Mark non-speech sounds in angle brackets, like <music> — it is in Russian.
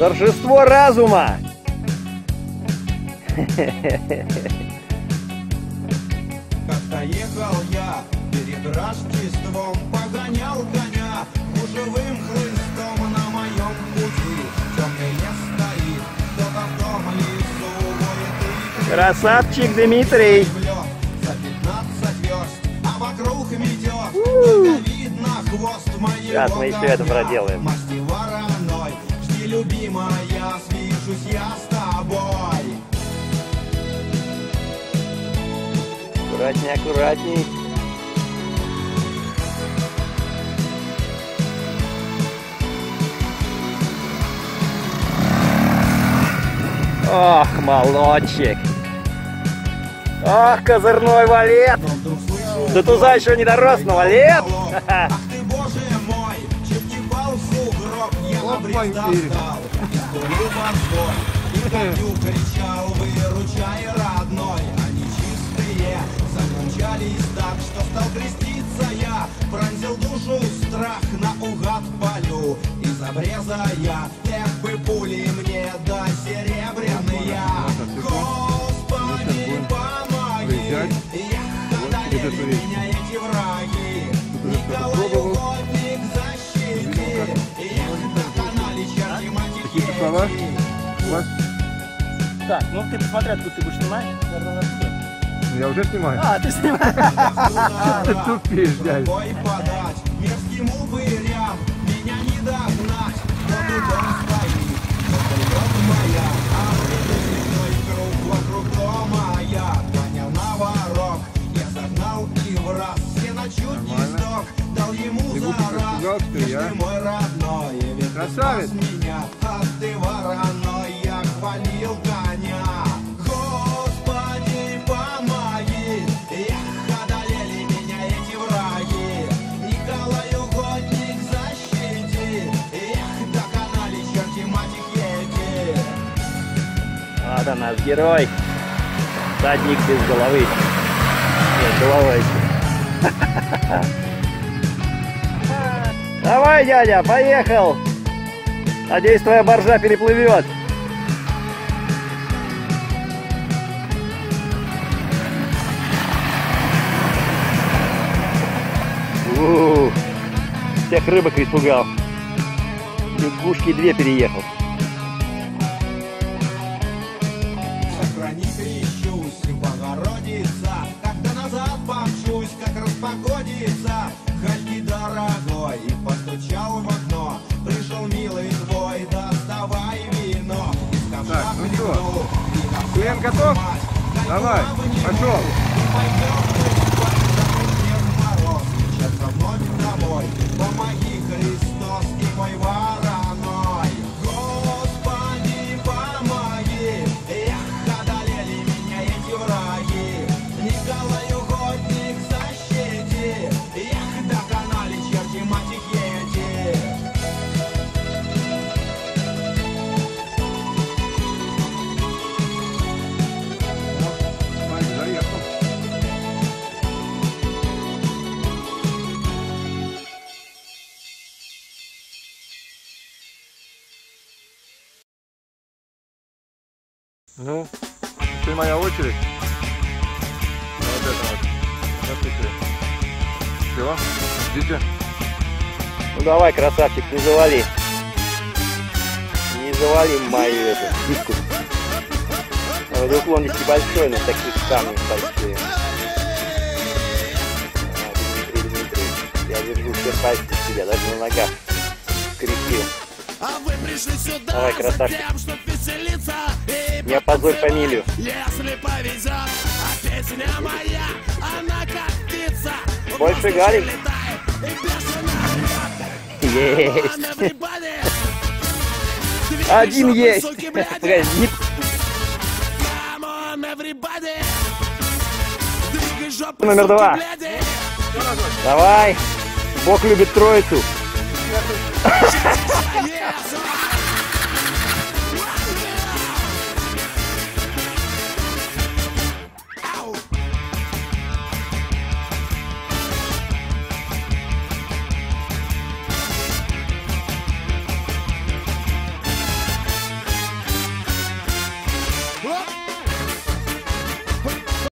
Торжество разума! Как-то ехал я перед Рождеством, погонял коня Гужевым хлыстом на моем пути Темный лес стоит, кто-то в том лесу Красавчик Дмитрий! а вокруг метет Только видно хвост моего Сейчас мы еще это проделаем. Любимая, свяжусь я с тобой Аккуратней, аккуратней. Ох, молодчик! Ох, козырной валет! До туза еще не дорос, но валет! И коню кричал, выручай, родной. Они чистые, замучались так, что стал креститься я. Пронзил душу страх, наугад полю. Из обреза я, У вас? Так, ну ты посмотри, откуда ты будешь снимать. Я уже снимаю. А, ты снимаешь. <laughs> Ты тупишь, дядь. Бой подать мерзким упырям, меня не догнать, вот дом стоит, лед моя, а ледяной круг вокруг дома я гонял на ворог, я загнал и в раз, сено чуть не сдох, дал ему Ты за раз, ты мой ты Красавец. меня, а ты вороной, я хвалил коня. Господи, помоги, эх, одолели меня эти враги. Николай угодник защити, эх, доконали черти мать их ети. Вот он наш герой. Садник без головы. Нет, головой. <laughs> Давай, дядя, поехал. Надеюсь, твоя боржа переплывет. У, Всех рыбок испугал. Лягушки две переехал. Сохрани, крещусь, Богородица, Как-то назад помчусь, как распогодится. Ходи, дорогой, и постучал в забудь Дед Мороз, мчаться вновь домой. Помоги, Христос, и мой Ну, теперь моя очередь. Вот это вот. Записывай. Все, ждите. Ну давай, красавчик, не завали. Не завали мою эту диску. Уклон небольшой, но таких камней большие. Дмитрий, Дмитрий, я держу все пальцы у тебя, даже на ногах. Крепил. А вы пришли сюда Давай, красавчик. Не опозорь фамилию. Если повезет, а песня моя, она как птица Больше Гарик. Есть. <laughs> Один есть. <laughs> Погоди. Номер два. Давай. Бог любит троицу. <laughs>